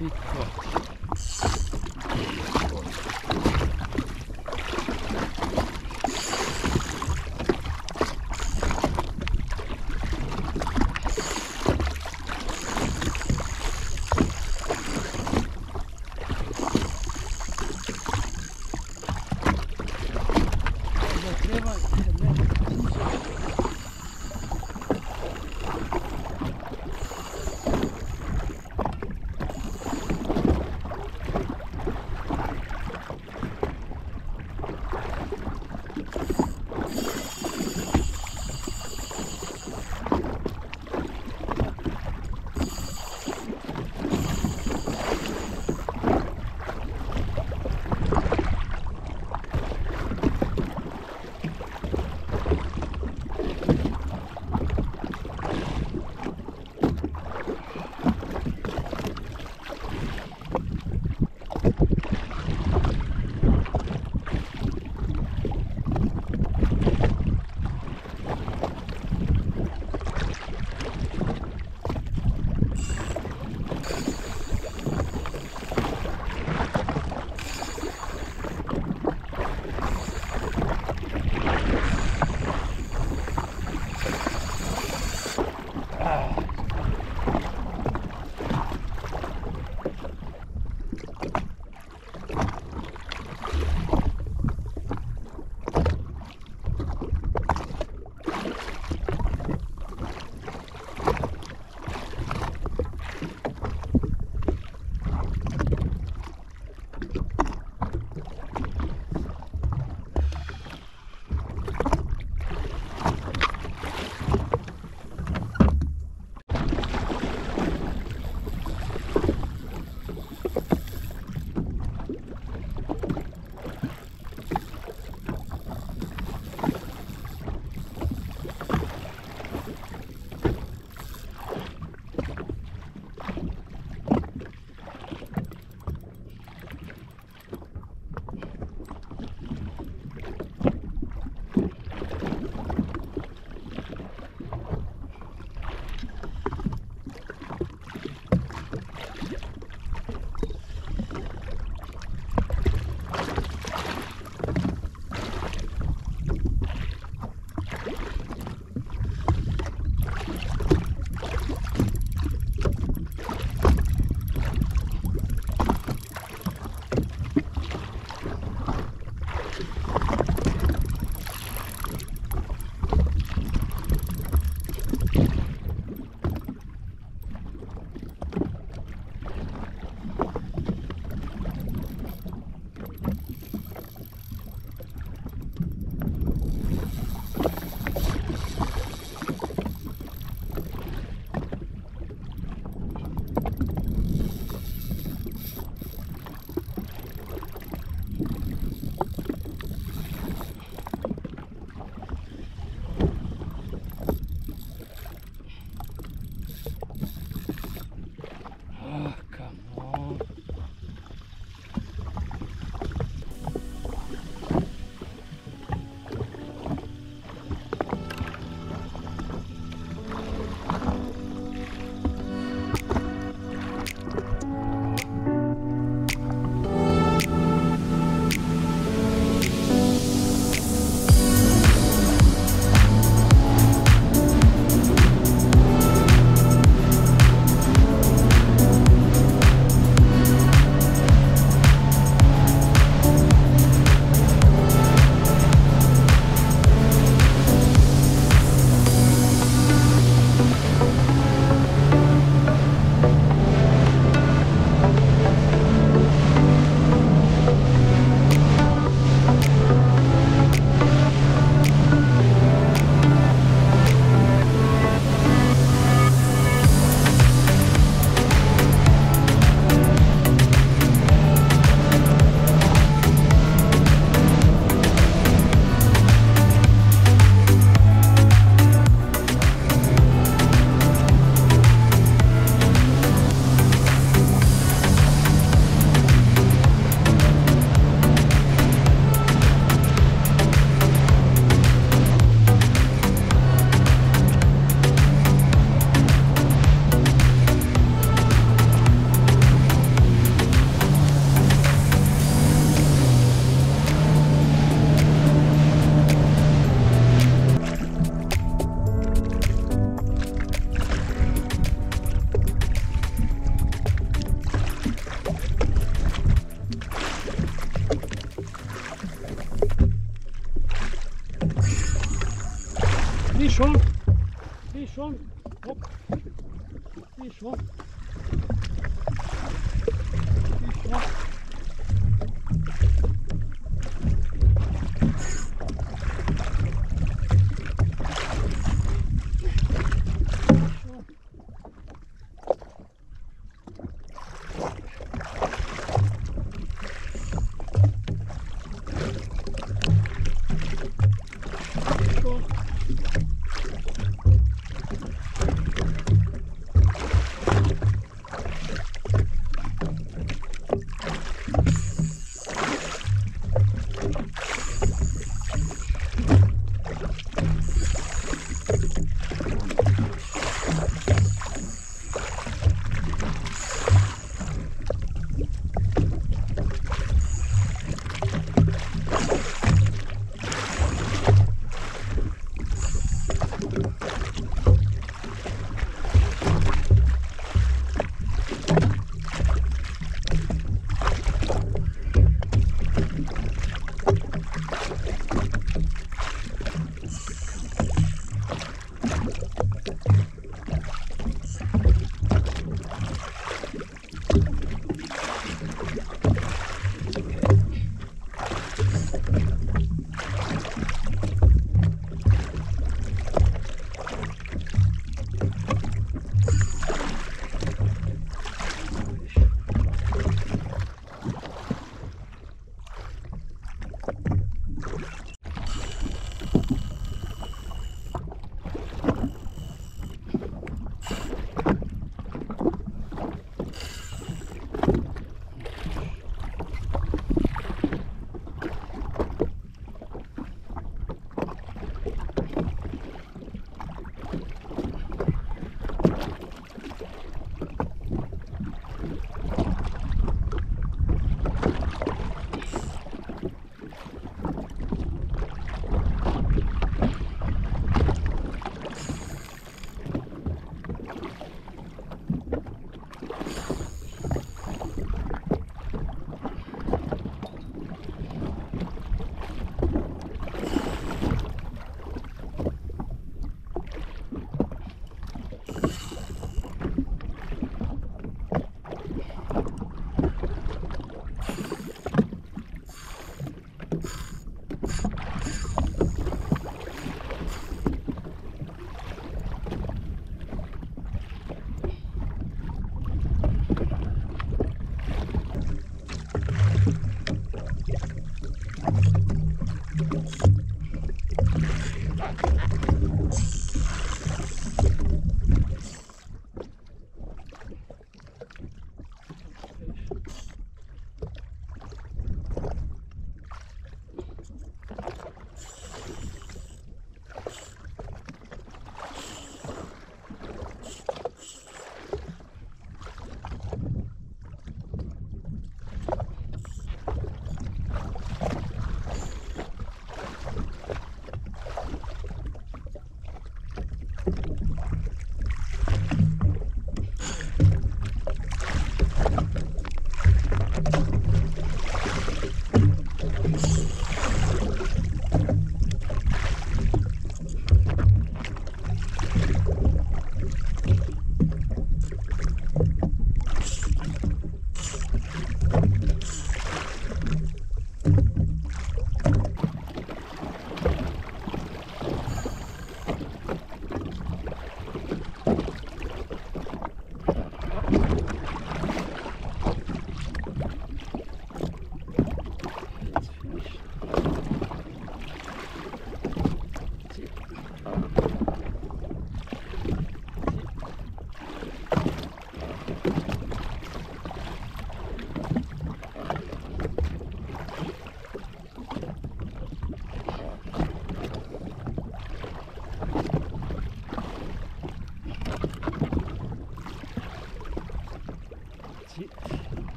deep cut.